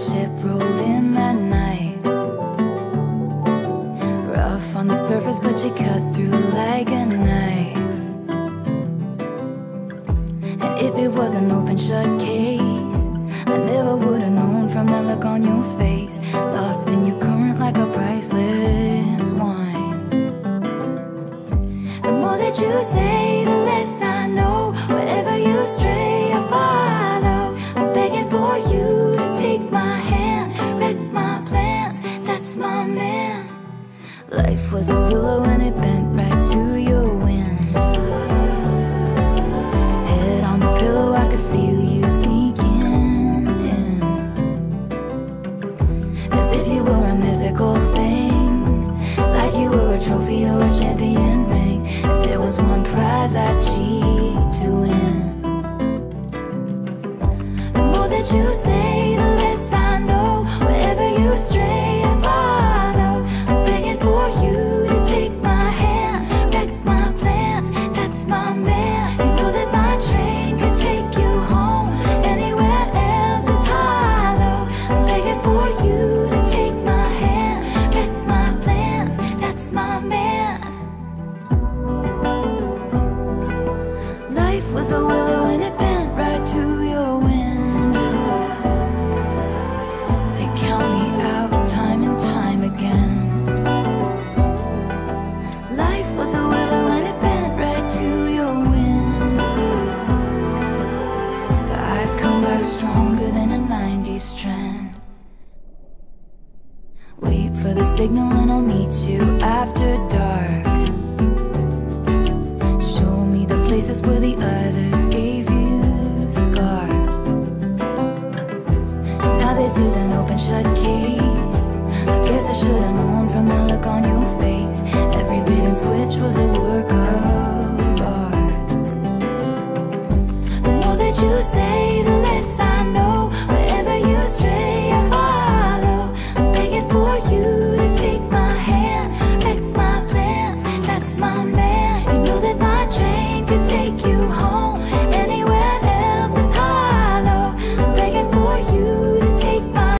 ship rolled in that night. Rough on the surface, but you cut through like a knife. And if it was an open shut case, I never would have known from the look on your face. Lost in your current like a priceless wine. The more that you say, Life was a willow and it bent right to your wind. Head on the pillow, I could feel you sneaking in. As if you were a mythical thing, like you were a trophy or a champion ring. And there was one prize I'd cheat to win. The more that you say, was a willow and it bent strand Wait for the signal and I'll meet you after dark. Show me the places where the others gave you scars. Now this is an open shut case. I guess I should have known from the look on your face. Every bit and switch was a work of art. The more that you say the